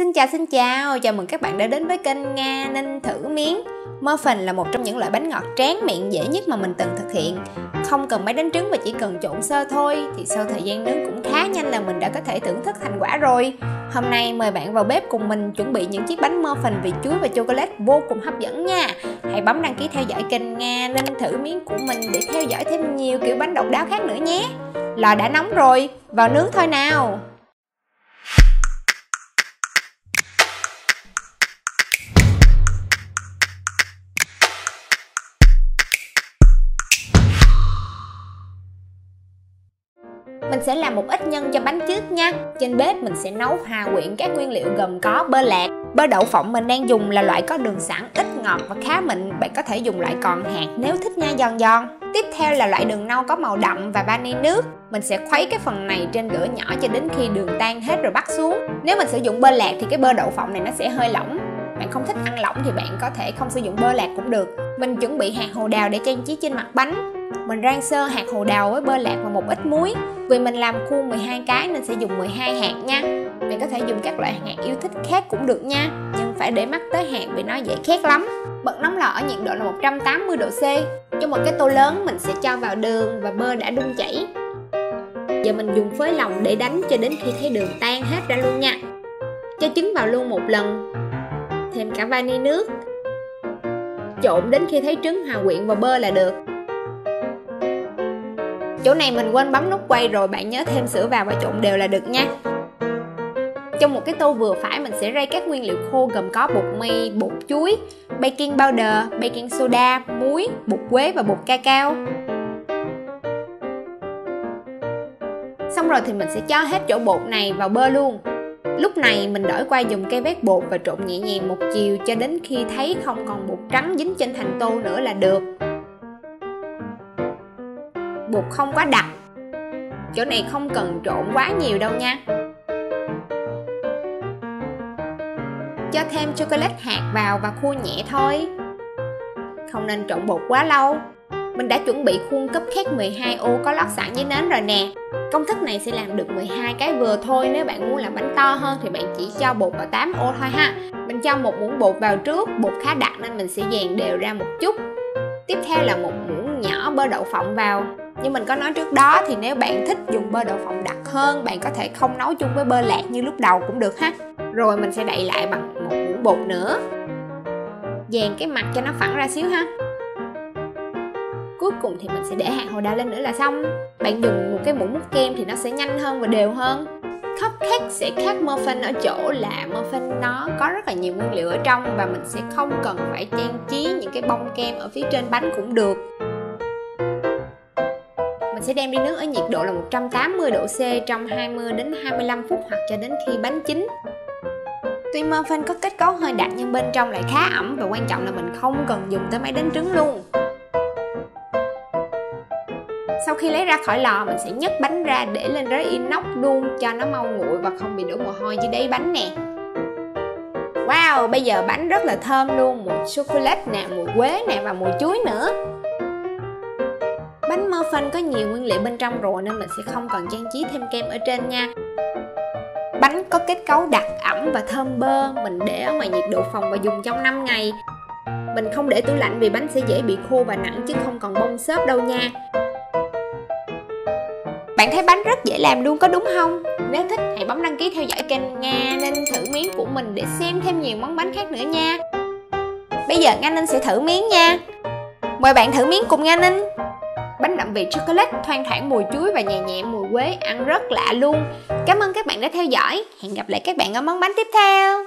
Xin chào xin chào, chào mừng các bạn đã đến với kênh Nga Ninh Thử Miếng. Muffin là một trong những loại bánh ngọt tráng miệng dễ nhất mà mình từng thực hiện. Không cần máy đánh trứng và chỉ cần trộn sơ thôi Thì sau thời gian nướng cũng khá nhanh là mình đã có thể thưởng thức thành quả rồi. Hôm nay mời bạn vào bếp cùng mình chuẩn bị những chiếc bánh muffin vị chuối và chocolate vô cùng hấp dẫn nha. Hãy bấm đăng ký theo dõi kênh Nga Ninh Thử Miếng của mình để theo dõi thêm nhiều kiểu bánh độc đáo khác nữa nhé. Lò đã nóng rồi, vào nướng thôi nào. Mình sẽ làm một ít nhân cho bánh trước nha. Trên bếp mình sẽ nấu hòa quyện các nguyên liệu gồm có bơ lạc Bơ đậu phộng mình đang dùng là loại có đường sẵn, ít ngọt và khá mịn. Bạn có thể dùng loại còn hạt nếu thích nha giòn giòn. Tiếp theo là loại đường nâu có màu đậm và vani nước. Mình sẽ khuấy cái phần này trên lửa nhỏ cho đến khi đường tan hết rồi bắt xuống. Nếu mình sử dụng bơ lạc thì cái bơ đậu phộng này nó sẽ hơi lỏng bạn không thích ăn lỏng thì bạn có thể không sử dụng bơ lạc cũng được. Mình chuẩn bị hạt hồ đào để trang trí trên mặt bánh. Mình rang sơ hạt hồ đào với bơ lạc và một ít muối. Vì mình làm khuôn 12 cái nên sẽ dùng 12 hạt nha. Bạn có thể dùng các loại hạt yêu thích khác cũng được nha, Nhưng phải để mắt tới hạt vì nó dễ khét lắm. Bật nóng lò ở nhiệt độ là 180 độ C. Trong một cái tô lớn, mình sẽ cho vào đường và bơ đã đun chảy. Giờ mình dùng phới lòng để đánh cho đến khi thấy đường tan hết ra luôn nha. Cho trứng vào luôn một lần. Thêm cả vani nước Trộn đến khi thấy trứng hòa quyện vào bơ là được chỗ này mình quên bấm nút quay rồi bạn nhớ thêm sữa vào và trộn đều là được nha trong một cái tô vừa phải mình sẽ rây các nguyên liệu khô gồm có bột mì, bột chuối, baking powder, baking soda, muối, bột quế và bột cacao. Xong rồi thì mình sẽ cho hết chỗ bột này vào bơ luôn. Lúc này mình đổi qua dùng cây vét bột và trộn nhẹ nhàng một chiều cho đến khi thấy không còn bột trắng dính trên thành tô nữa là được. Bột không quá đặc. Chỗ này không cần trộn quá nhiều đâu nha. Cho thêm chocolate hạt vào và khuôn nhẹ thôi. Không nên trộn bột quá lâu mình đã chuẩn bị khuôn cấp khét 12 ô, có lót sẵn với nến rồi nè. Công thức này sẽ làm được 12 cái vừa thôi, Nếu bạn muốn làm bánh to hơn thì bạn chỉ cho bột vào 8 ô thôi ha. Mình cho một muỗng bột vào trước, Bột khá đặc nên mình sẽ dàn đều ra một chút. Tiếp theo là một muỗng nhỏ bơ đậu phộng vào. Như mình có nói trước đó thì nếu bạn thích dùng bơ đậu phộng đặc hơn, bạn có thể không nấu chung với bơ lạc như lúc đầu cũng được ha. Rồi mình sẽ đậy lại bằng một muỗng bột nữa. Dàn cái mặt cho nó phẳng ra xíu ha cuối cùng thì mình sẽ để hạt hồ đào lên nữa là xong bạn dùng một cái muỗng múc kem thì nó sẽ nhanh hơn và đều hơn cupcake sẽ khác muffin ở chỗ là muffin nó có rất là nhiều nguyên liệu ở trong và mình sẽ không cần phải trang trí những cái bông kem ở phía trên bánh cũng được mình sẽ đem đi nướng ở nhiệt độ là 180 độ C trong 20 đến 25 phút hoặc cho đến khi bánh chín. Tuy muffin có kết cấu hơi đặc nhưng bên trong lại khá ẩm và quan trọng là mình không cần dùng tới máy đánh trứng luôn. Sau khi lấy ra khỏi lò mình sẽ nhấc bánh ra để lên rế inox luôn cho nó mau nguội và không bị đổ mồ hôi dưới đáy bánh nè. Wow, bây giờ bánh rất là thơm luôn, mùi chocolate nè, mùi quế nè và mùi chuối nữa. Bánh muffin có nhiều nguyên liệu bên trong rồi nên mình sẽ không cần trang trí thêm kem ở trên nha Bánh có kết cấu đặc ẩm và thơm bơ Mình để ở ngoài nhiệt độ phòng và dùng trong 5 ngày Mình không để tủ lạnh vì bánh sẽ dễ bị khô và nặng chứ không còn bông xốp đâu nha bạn thấy bánh rất dễ làm luôn có đúng không? Nếu thích hãy bấm đăng ký theo dõi kênh Nga Ninh thử miếng của mình để xem thêm nhiều món bánh khác nữa nha. Bây giờ Nga Ninh sẽ thử miếng nha. Mời bạn thử miếng cùng Nga Ninh bánh đậm vị chocolate thoang thoảng mùi chuối và nhẹ nhẹ mùi quế ăn rất lạ luôn. Cảm ơn các bạn đã theo dõi. Hẹn gặp lại các bạn ở món bánh tiếp theo